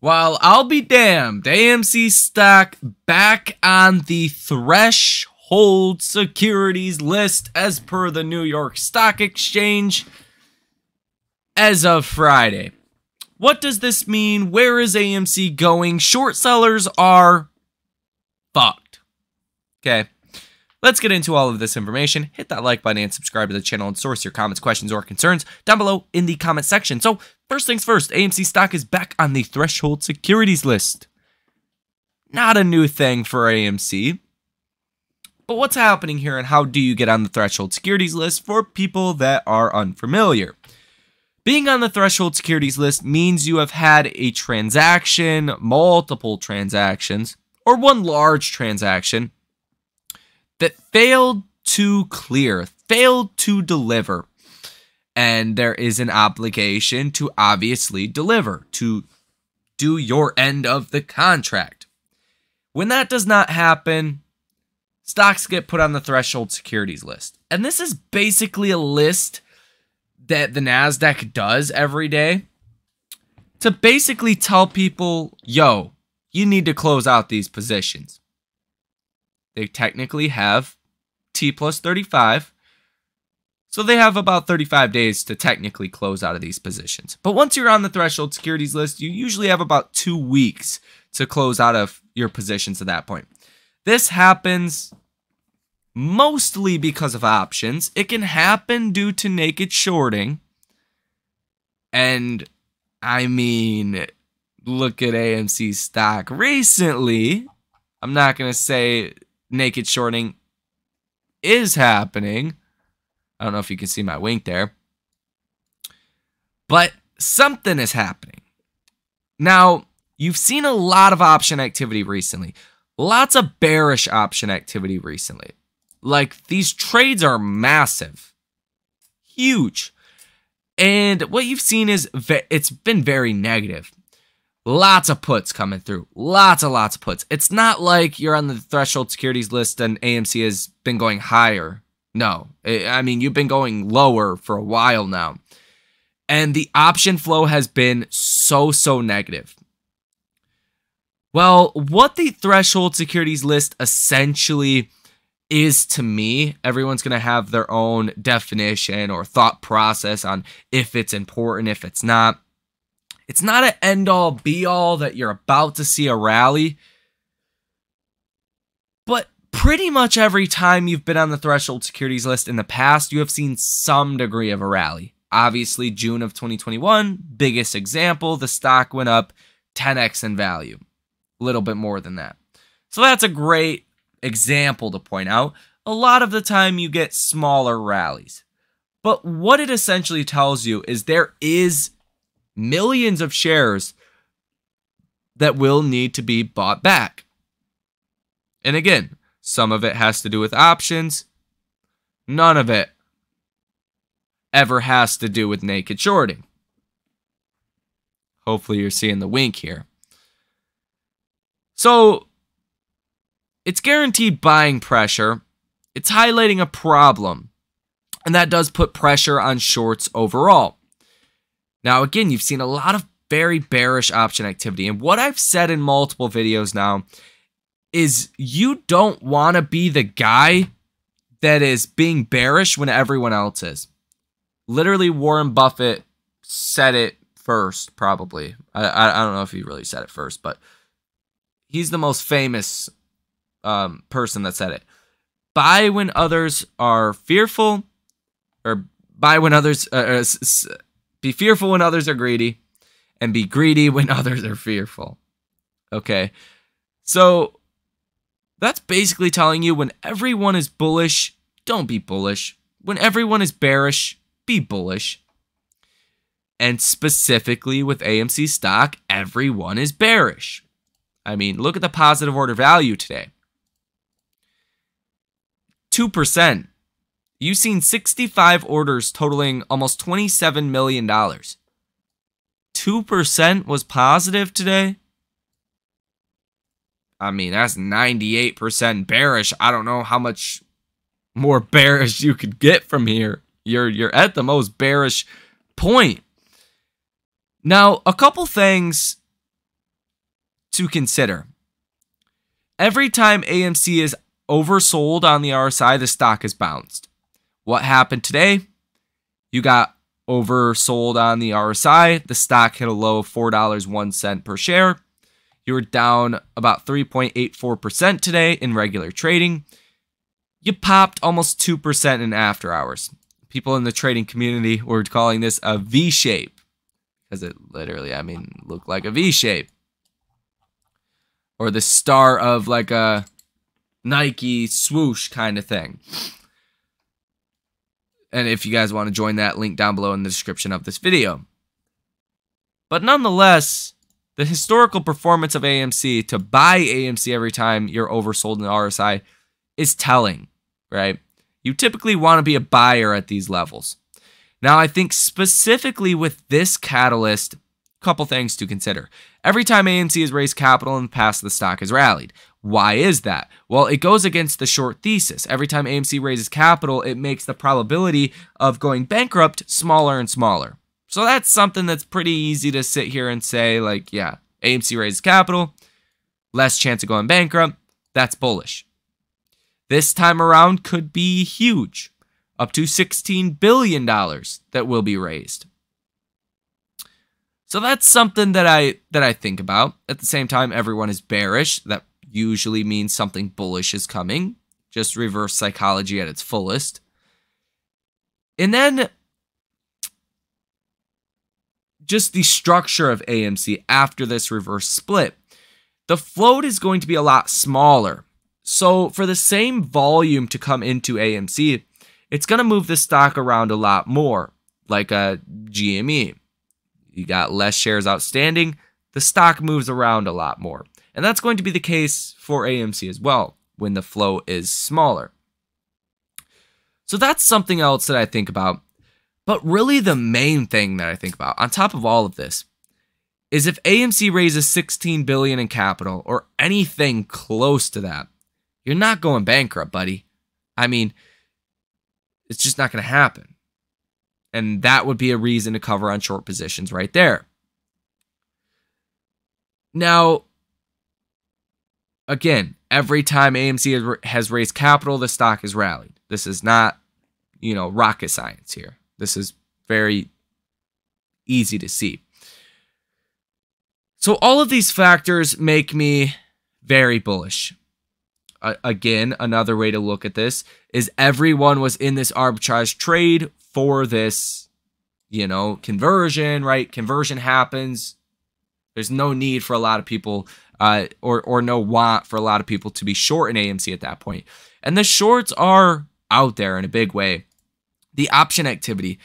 While I'll be damned, AMC stock back on the threshold securities list as per the New York Stock Exchange as of Friday. What does this mean? Where is AMC going? Short sellers are fucked. Okay. Let's get into all of this information. Hit that like button and subscribe to the channel and source your comments, questions, or concerns down below in the comment section. So, first things first, AMC stock is back on the threshold securities list. Not a new thing for AMC. But what's happening here and how do you get on the threshold securities list for people that are unfamiliar? Being on the threshold securities list means you have had a transaction, multiple transactions, or one large transaction that failed to clear, failed to deliver. And there is an obligation to obviously deliver, to do your end of the contract. When that does not happen, stocks get put on the threshold securities list. And this is basically a list that the NASDAQ does every day to basically tell people, yo, you need to close out these positions they technically have T plus 35. So they have about 35 days to technically close out of these positions. But once you're on the threshold securities list, you usually have about two weeks to close out of your positions at that point. This happens mostly because of options. It can happen due to naked shorting. And I mean, look at AMC stock recently. I'm not going to say naked shorting is happening. I don't know if you can see my wink there. But something is happening. Now, you've seen a lot of option activity recently. Lots of bearish option activity recently. Like, these trades are massive. Huge. And what you've seen is it's been very negative. Lots of puts coming through. Lots and lots of puts. It's not like you're on the threshold securities list and AMC has been going higher. No. I mean, you've been going lower for a while now. And the option flow has been so, so negative. Well, what the threshold securities list essentially is to me, everyone's going to have their own definition or thought process on if it's important, if it's not. It's not an end all be all that you're about to see a rally. But pretty much every time you've been on the threshold securities list in the past, you have seen some degree of a rally. Obviously, June of 2021, biggest example, the stock went up 10x in value. A little bit more than that. So that's a great example to point out. A lot of the time you get smaller rallies. But what it essentially tells you is there is millions of shares that will need to be bought back. And again, some of it has to do with options, none of it ever has to do with naked shorting. Hopefully, you're seeing the wink here. So, it's guaranteed buying pressure. It's highlighting a problem. And that does put pressure on shorts overall. Now, again, you've seen a lot of very bearish option activity. And what I've said in multiple videos now is you don't want to be the guy that is being bearish when everyone else is. Literally, Warren Buffett said it first, probably. I, I, don't know if he really said it first, but he's the most famous um, person that said it. Buy when others are fearful, or buy when others. Uh, uh, be fearful when others are greedy, and be greedy when others are fearful. Okay. So that's basically telling you when everyone is bullish, don't be bullish. When everyone is bearish, be bullish. And specifically with AMC stock, everyone is bearish. I mean, look at the positive order value today 2%. You've seen 65 orders totaling almost $27 million. 2% was positive today? I mean, that's 98% bearish. I don't know how much more bearish you could get from here. You're you're at the most bearish point. Now, a couple things to consider. Every time AMC is oversold on the RSI, the stock is bounced. What happened today? You got oversold on the RSI. The stock hit a low of $4.01 per share. You were down about 3.84% today in regular trading. You popped almost 2% in after hours. People in the trading community were calling this a V shape because it literally, I mean, looked like a V shape. Or the star of like a Nike swoosh kind of thing. And if you guys want to join that, link down below in the description of this video. But nonetheless, the historical performance of AMC to buy AMC every time you're oversold in the RSI is telling, right? You typically want to be a buyer at these levels. Now, I think specifically with this catalyst, a couple things to consider. Every time AMC has raised capital in the past, the stock has rallied. Why is that? Well, it goes against the short thesis. Every time AMC raises capital, it makes the probability of going bankrupt smaller and smaller. So that's something that's pretty easy to sit here and say, like, yeah, AMC raises capital, less chance of going bankrupt. That's bullish. This time around could be huge, up to $16 billion that will be raised. So that's something that I that I think about. At the same time, everyone is bearish. That usually means something bullish is coming. Just reverse psychology at its fullest. And then just the structure of AMC after this reverse split. The float is going to be a lot smaller. So for the same volume to come into AMC, it's going to move the stock around a lot more, like a GME. You got less shares outstanding, the stock moves around a lot more. And that's going to be the case for AMC as well when the float is smaller. So that's something else that I think about. But really, the main thing that I think about, on top of all of this, is if AMC raises 16 billion in capital or anything close to that, you're not going bankrupt, buddy. I mean, it's just not going to happen. And that would be a reason to cover on short positions right there. Now, again, every time AMC has raised capital, the stock has rallied. This is not, you know, rocket science here. This is very easy to see. So all of these factors make me very bullish. Uh, again, another way to look at this is everyone was in this arbitrage trade for this, you know, conversion, right? Conversion happens. There's no need for a lot of people, uh, or or no want for a lot of people to be short in AMC at that point. And the shorts are out there in a big way. The option activity,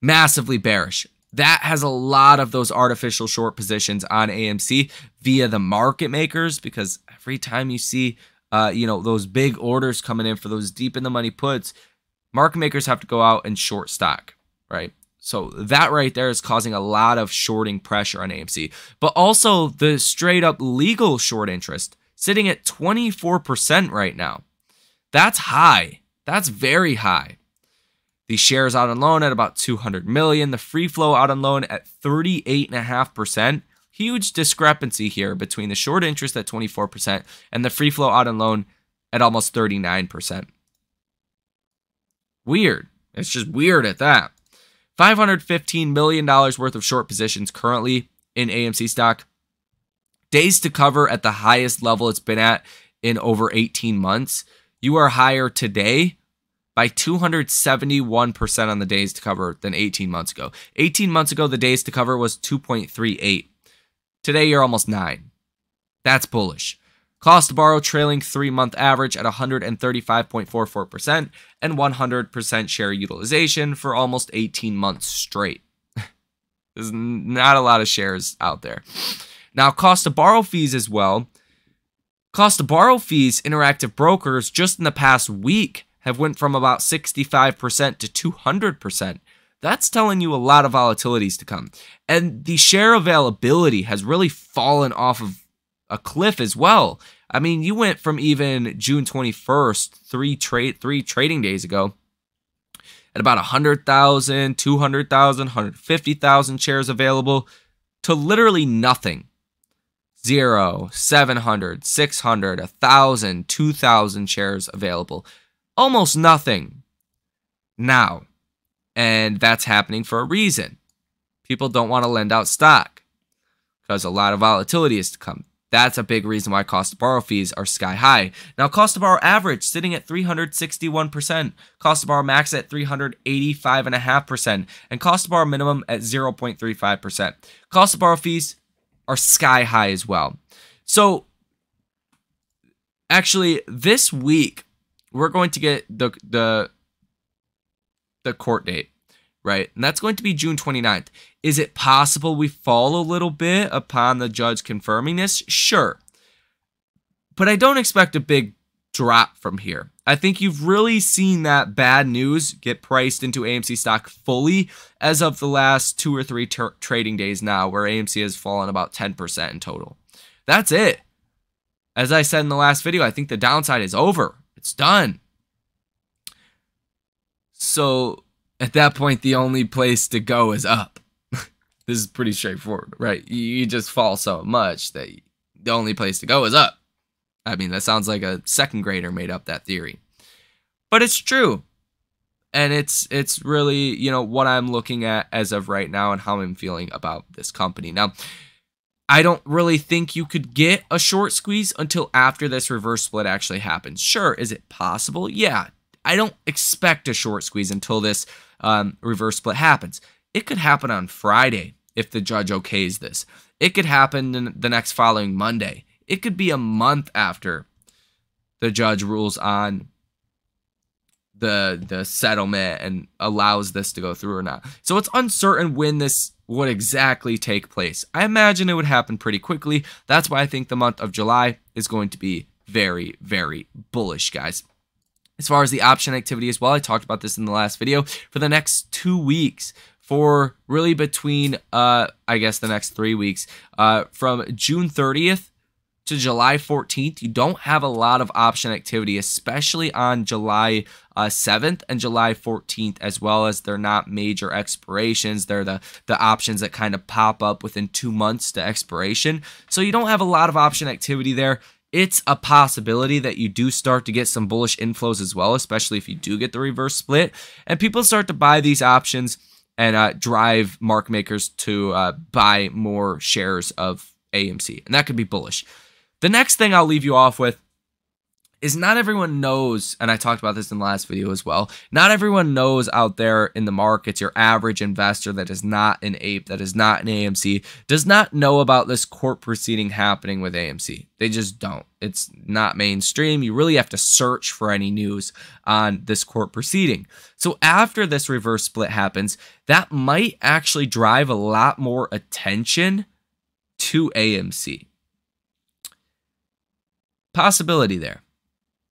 massively bearish. That has a lot of those artificial short positions on AMC via the market makers because every time you see uh, you know, those big orders coming in for those deep in the money puts, market makers have to go out and short stock, right? So that right there is causing a lot of shorting pressure on AMC. But also the straight up legal short interest sitting at 24% right now. That's high. That's very high. The shares out on loan at about 200 million, the free float out on loan at 38.5%. Huge discrepancy here between the short interest at 24% and the free float out on loan at almost 39%. Weird. It's just weird at that. $515 million worth of short positions currently in AMC stock. Days to cover at the highest level it's been at in over 18 months. You are higher today by 271% on the days to cover than 18 months ago. 18 months ago, the days to cover was 2.38. Today, you're almost 9. That's bullish. Cost to borrow trailing three month average at 135.44% and 100% share utilization for almost 18 months straight. There's not a lot of shares out there. Now, cost to borrow fees as well. Cost to borrow fees, interactive brokers just in the past week have went from about 65% to 200% that's telling you a lot of volatilities to come. And the share availability has really fallen off of a cliff as well. I mean, you went from even June 21st, three trade three trading days ago, at about 100,000, 200,000, 150,000 shares available to literally nothing. 0, 700, 600, 1,000, 2,000 shares available. Almost nothing now. And that's happening for a reason. People don't want to lend out stock because a lot of volatility is to come. That's a big reason why cost to borrow fees are sky high. Now, cost to borrow average sitting at 361%, cost to borrow max at 385.5%, and cost to borrow minimum at 0.35%. Cost to borrow fees are sky high as well. So, actually, this week we're going to get the the the court date, right? And that's going to be June 29th. Is it possible we fall a little bit upon the judge confirming this? Sure. But I don't expect a big drop from here. I think you've really seen that bad news get priced into AMC stock fully as of the last two or three ter- trading days now, where AMC has fallen about 10% in total. That's it. As I said in the last video, I think the downside is over. It's done. So at that point, the only place to go is up. this is pretty straightforward, right? You just fall so much that the only place to go is up. I mean, that sounds like a second grader made up that theory. But it's true. And it's it's really, you know, what I'm looking at as of right now and how I'm feeling about this company. Now, I don't really think you could get a short squeeze until after this reverse split actually happens. Sure, is it possible? Yeah. I don't expect a short squeeze until this um, reverse split happens. It could happen on Friday if the judge okays this. It could happen the next following Monday. It could be a month after the judge rules on the the settlement and allows this to go through or not. So it's uncertain when this would exactly take place. I imagine it would happen pretty quickly. That's why I think the month of July is going to be very, very bullish, guys. As far as the option activity as well, I talked about this in the last video. For the next two weeks, for really between, uh, I guess the next three weeks, uh, from June 30th to July 14th, you don't have a lot of option activity, especially on July uh, 7th and July 14th, as well as they're not major expirations. They're the, the options that kind of pop up within two months to expiration. So you don't have a lot of option activity there. It's a possibility that you do start to get some bullish inflows as well, especially if you do get the reverse split. And people start to buy these options and uh, drive mark makers to uh, buy more shares of AMC. And that could be bullish. The next thing I'll leave you off with is not everyone knows, and I talked about this in the last video as well. Not everyone knows out there in the markets, your average investor that is not an ape, that is not an AMC, does not know about this court proceeding happening with AMC. They just don't. It's not mainstream. You really have to search for any news on this court proceeding. So after this reverse split happens, that might actually drive a lot more attention to AMC possibility there.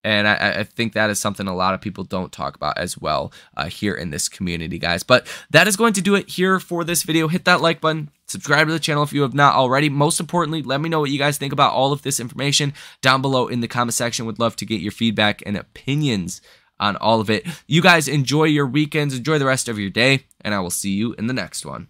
And I, I, think that is something a lot of people don't talk about as well uh, here in this community, guys. But that is going to do it here for this video. Hit that like button, subscribe to the channel if you have not already. Most importantly, let me know what you guys think about all of this information down below in the comment section. Would love to get your feedback and opinions on all of it. You guys enjoy your weekends, enjoy the rest of your day, and I will see you in the next one.